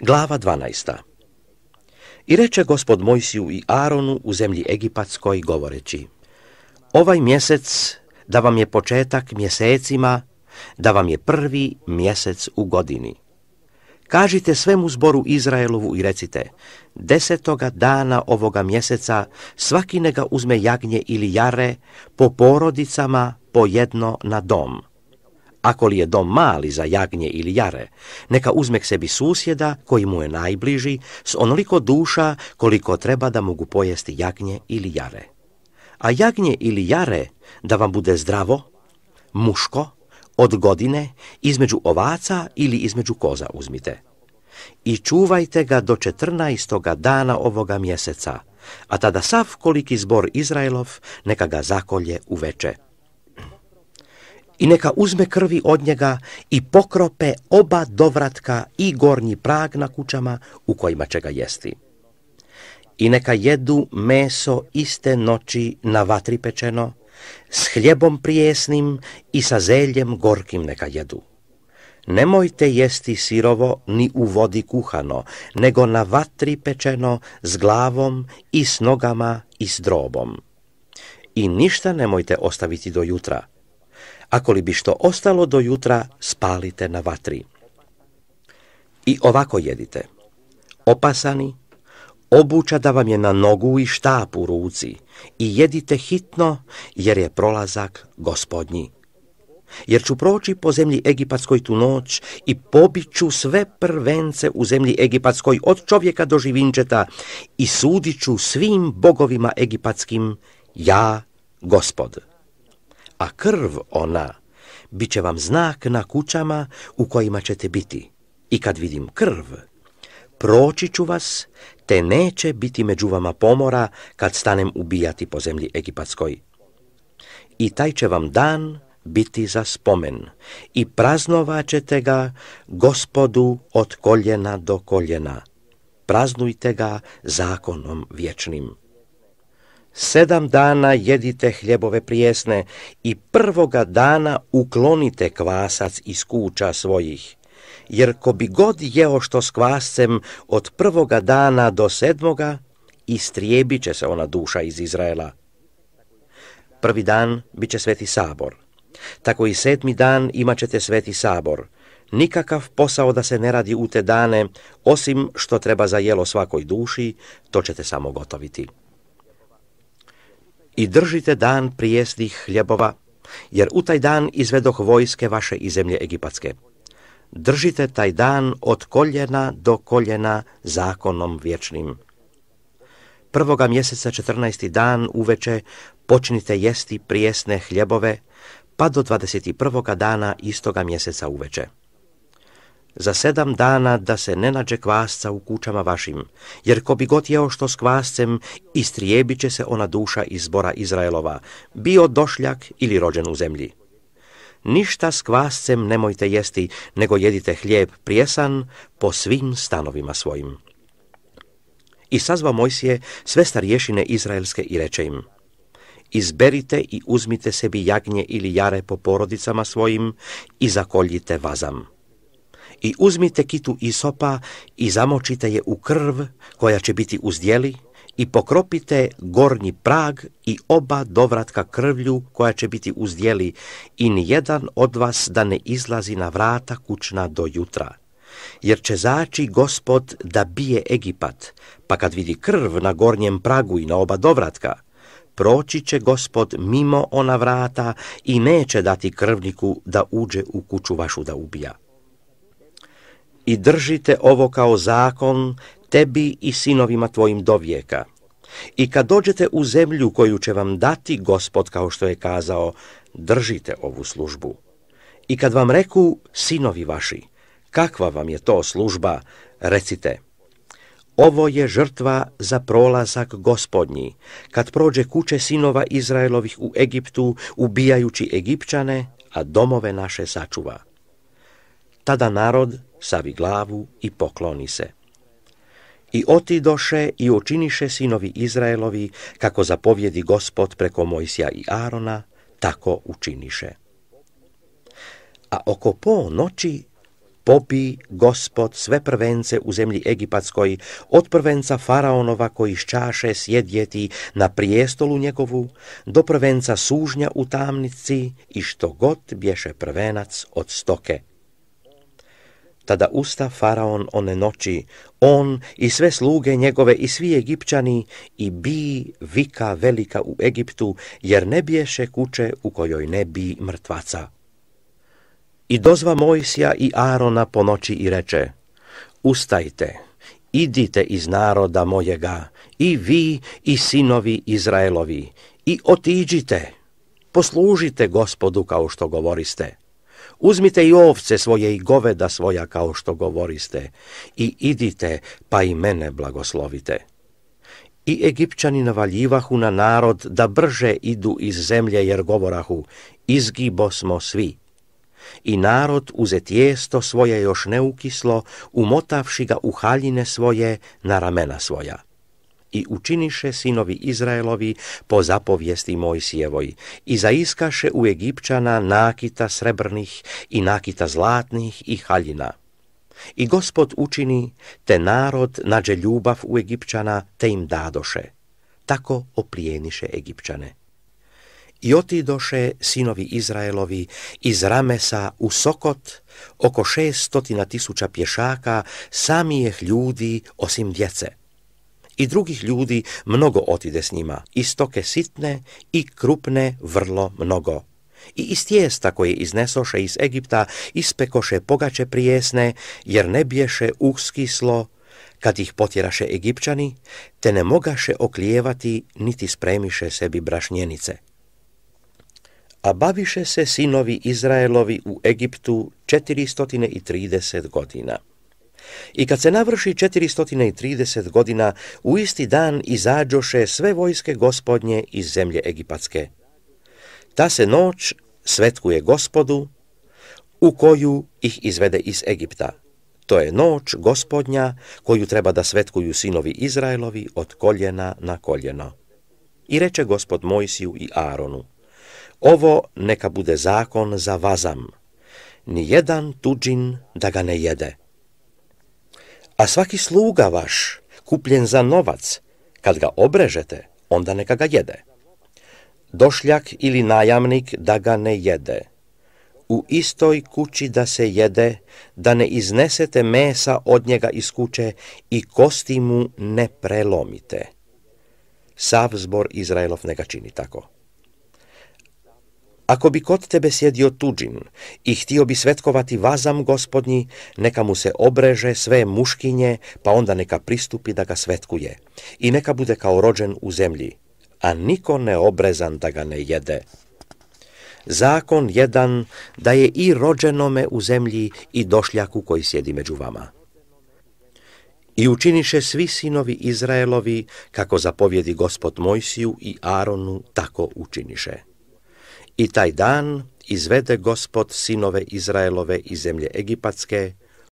Glava 12. I reče gospod Mojsiju i Aronu u zemlji Egipatskoj govoreći Ovaj mjesec da vam je početak mjesecima, da vam je prvi mjesec u godini. Kažite svemu zboru Izraelovu i recite, desetoga dana ovoga mjeseca svaki nega uzme jagnje ili jare po porodicama po jedno na dom. Ako li je dom mali za jagnje ili jare, neka uzme sebi susjeda koji mu je najbliži s onoliko duša koliko treba da mogu pojesti jagnje ili jare. A jagnje ili jare da vam bude zdravo, muško, od godine između ovaca ili između koza uzmite. I čuvajte ga do četrnaestoga dana ovoga mjeseca, a tada sav koliki zbor Izraelov neka ga zakolje uveče. I neka uzme krvi od njega i pokrope oba dovratka i gornji prag na kućama u kojima će ga jesti. I neka jedu meso iste noći na vatri pečeno, s hljebom prijesnim i sa zeljem gorkim neka jedu. Nemojte jesti sirovo ni u vodi kuhano, nego na vatri pečeno s glavom i s nogama i s drobom. I ništa nemojte ostaviti do jutra. Ako li bi što ostalo do jutra, spalite na vatri. I ovako jedite. Opasani, obuča da vam je na nogu i štap u ruci i jedite hitno jer je prolazak gospodnji. Jer ću proći po zemlji Egipatskoj tu noć i pobiću sve prvence u zemlji Egipatskoj od čovjeka do živinčeta i sudit ću svim bogovima egipatskim, ja, gospod. A krv ona bit će vam znak na kućama u kojima ćete biti. I kad vidim krv, proći ću vas, te neće biti među vama pomora kad stanem ubijati po zemlji Egipatskoj. I taj će vam dan biti za spomen i praznovat ćete ga gospodu od koljena do koljena. Praznujte ga zakonom vječnim. Sedam dana jedite hljebove prijesne i prvoga dana uklonite kvasac iz kuća svojih jer ko bi god jeo što s kvascem od prvoga dana do sedmoga, istrijebit će se ona duša iz Izraela. Prvi dan bit će sveti sabor. Tako i sedmi dan imat ćete sveti sabor. Nikakav posao da se ne radi u te dane, osim što treba za jelo svakoj duši, to ćete samo gotoviti. I držite dan prijesnih hljebova, jer u taj dan izvedoh vojske vaše iz zemlje Egipatske držite taj dan od koljena do koljena zakonom vječnim. Prvoga mjeseca 14. dan uveče počnite jesti prijesne hljebove, pa do 21. dana istoga mjeseca uveče. Za sedam dana da se ne nađe kvasca u kućama vašim, jer ko bi god jeo što s kvascem, istrijebit će se ona duša iz zbora Izraelova, bio došljak ili rođen u zemlji. Ništa s kvascem nemojte jesti, nego jedite hlijeb prijesan po svim stanovima svojim. I sazva Mojsije sve starješine izraelske i reče im, izberite i uzmite sebi jagnje ili jare po porodicama svojim i zakoljite vazam. I uzmite kitu isopa i zamočite je u krv koja će biti uzdjeli i pokropite gornji prag i oba dovratka krvlju koja će biti uzdjeli i ni jedan od vas da ne izlazi na vrata kućna do jutra. Jer će zaći gospod da bije Egipat, pa kad vidi krv na gornjem pragu i na oba dovratka, proći će gospod mimo ona vrata i neće dati krvniku da uđe u kuću vašu da ubija. I držite ovo kao zakon tebi i sinovima tvojim do vijeka. I kad dođete u zemlju koju će vam dati gospod, kao što je kazao, držite ovu službu. I kad vam reku, sinovi vaši, kakva vam je to služba, recite, ovo je žrtva za prolazak gospodnji, kad prođe kuće sinova Izraelovih u Egiptu, ubijajući Egipćane, a domove naše sačuva. Tada narod savi glavu i pokloni se. I otidoše i učiniše sinovi Izraelovi, kako zapovjedi gospod preko Mojsija i Arona, tako učiniše. A oko po noći popi gospod sve prvence u zemlji Egipatskoj, od prvenca faraonova koji iz čaše sjedjeti na prijestolu njegovu, do prvenca sužnja u tamnici i što god bješe prvenac od stoke. Tada usta faraon one noći, on i sve sluge njegove i svi Egipćani i bi vika velika u Egiptu, jer ne biješe kuće u kojoj ne bi mrtvaca. I dozva Mojsija i Arona po noći i reče, ustajte, idite iz naroda mojega, i vi i sinovi Izraelovi, i otiđite, poslužite gospodu kao što govoriste. Uzmite i ovce svoje i goveda svoja kao što govoriste, i idite, pa i mene blagoslovite. I Egipćani navaljivahu na narod da brže idu iz zemlje jer govorahu, izgibo smo svi i narod uze tijesto svoje još neukislo, umotavši ga u haljine svoje na ramena svoja. I učiniše sinovi Izraelovi po zapovijesti Mojsijevoj i zaiskaše u Egipćana nakita srebrnih i nakita zlatnih i haljina. I gospod učini, te narod nađe ljubav u Egipćana, te im dadoše. Tako oplijeniše Egipćane. I otidoše sinovi Izraelovi iz Ramesa u Sokot, oko šestotina tisuća pješaka, samijeh ljudi osim djece. I drugih ljudi mnogo otide s njima, i stoke sitne i krupne vrlo mnogo. I iz tijesta koje iznesoše iz Egipta ispekoše pogače prijesne, jer ne biješe uskislo, kad ih potjeraše Egipćani, te ne mogaše oklijevati niti spremiše sebi brašnjenice a baviše se sinovi Izraelovi u Egiptu 430 godina. I kad se navrši 430 godina, u isti dan izađoše sve vojske gospodnje iz zemlje Egipatske. Ta se noć svetkuje gospodu, u koju ih izvede iz Egipta. To je noć gospodnja koju treba da svetkuju sinovi Izraelovi od koljena na koljeno. I reče gospod Mojsiju i Aronu, ovo neka bude zakon za vazam, ni jedan tuđin da ga ne jede. A svaki sluga vaš, kupljen za novac, kad ga obrežete, onda neka ga jede. Došljak ili najamnik da ga ne jede. U istoj kući da se jede, da ne iznesete mesa od njega iz kuće i kosti mu ne prelomite. Sav zbor Izraelov neka čini tako. Ako bi kod tebe sjedio tuđin i htio bi svetkovati vazam gospodnji, neka mu se obreže sve muškinje, pa onda neka pristupi da ga svetkuje. I neka bude kao rođen u zemlji, a niko ne obrezan da ga ne jede. Zakon jedan da je i rođenome u zemlji i došljaku koji sjedi među vama. I učiniše svi sinovi Izraelovi, kako zapovjedi gospod Mojsiju i Aronu, tako učiniše. I taj dan izvede gospod sinove Izraelove iz zemlje Egipatske,